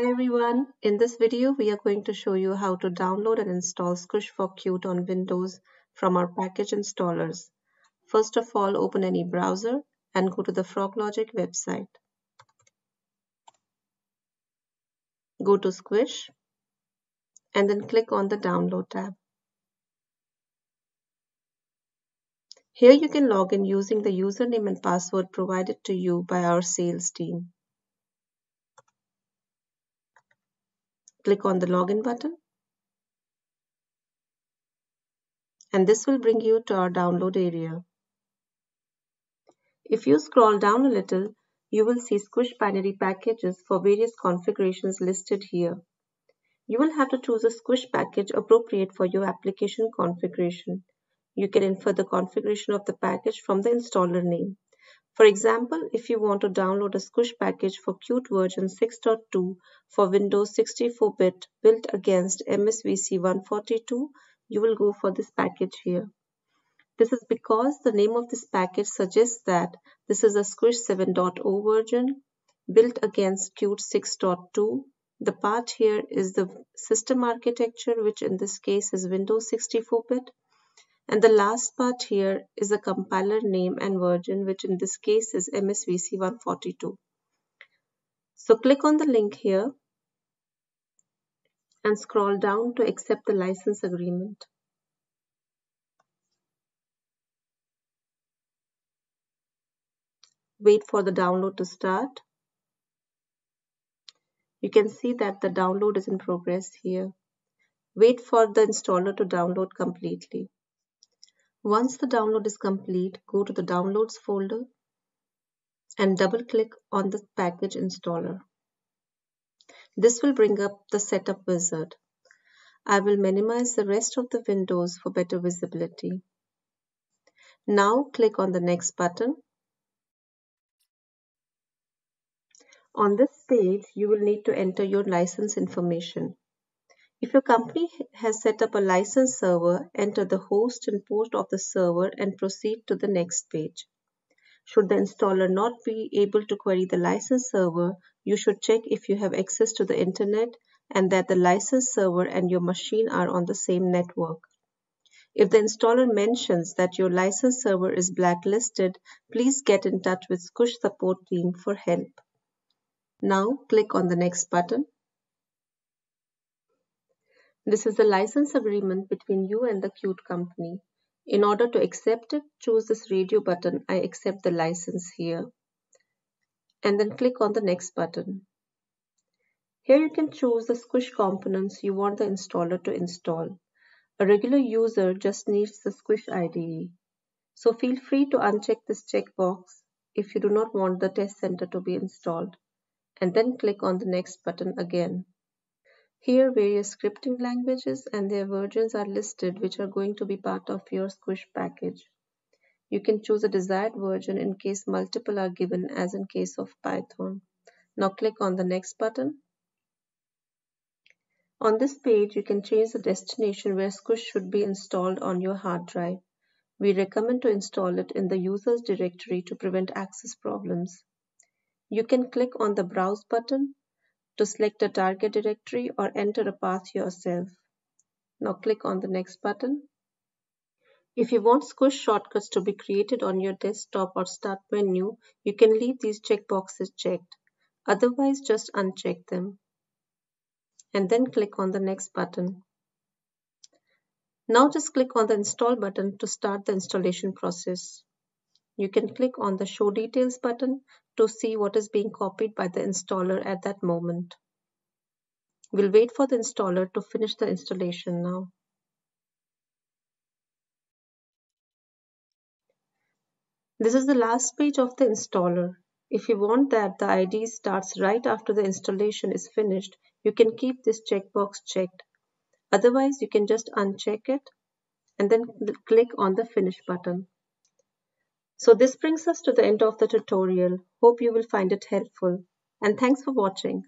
Hi everyone, in this video we are going to show you how to download and install Squish for Qt on Windows from our package installers. First of all, open any browser and go to the FrogLogic website. Go to Squish and then click on the Download tab. Here you can log in using the username and password provided to you by our sales team. Click on the login button. And this will bring you to our download area. If you scroll down a little, you will see Squish binary packages for various configurations listed here. You will have to choose a Squish package appropriate for your application configuration. You can infer the configuration of the package from the installer name. For example, if you want to download a Squish package for Qt version 6.2 for Windows 64-bit built against MSVC 142, you will go for this package here. This is because the name of this package suggests that this is a Squish 7.0 version built against Qt 6.2. The part here is the system architecture, which in this case is Windows 64-bit. And the last part here is the compiler name and version, which in this case is MSVC 142. So click on the link here and scroll down to accept the license agreement. Wait for the download to start. You can see that the download is in progress here. Wait for the installer to download completely. Once the download is complete, go to the Downloads folder and double-click on the package installer. This will bring up the setup wizard. I will minimize the rest of the windows for better visibility. Now click on the next button. On this page, you will need to enter your license information. If your company has set up a license server, enter the host and port of the server and proceed to the next page. Should the installer not be able to query the license server, you should check if you have access to the internet and that the license server and your machine are on the same network. If the installer mentions that your license server is blacklisted, please get in touch with Squish support team for help. Now click on the next button. This is the license agreement between you and the Qt company. In order to accept it, choose this radio button, I accept the license here. And then click on the next button. Here you can choose the Squish components you want the installer to install. A regular user just needs the Squish IDE. So feel free to uncheck this checkbox if you do not want the test center to be installed. And then click on the next button again. Here various scripting languages and their versions are listed which are going to be part of your Squish package. You can choose a desired version in case multiple are given as in case of Python. Now click on the next button. On this page, you can change the destination where Squish should be installed on your hard drive. We recommend to install it in the users directory to prevent access problems. You can click on the Browse button to select a target directory or enter a path yourself. Now click on the next button. If you want Squish shortcuts to be created on your desktop or start menu, you can leave these checkboxes checked. Otherwise, just uncheck them. And then click on the next button. Now just click on the install button to start the installation process. You can click on the show details button to see what is being copied by the installer at that moment. We'll wait for the installer to finish the installation now. This is the last page of the installer. If you want that the IDE starts right after the installation is finished, you can keep this checkbox checked. Otherwise, you can just uncheck it and then click on the finish button. So this brings us to the end of the tutorial. Hope you will find it helpful and thanks for watching.